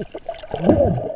Oh.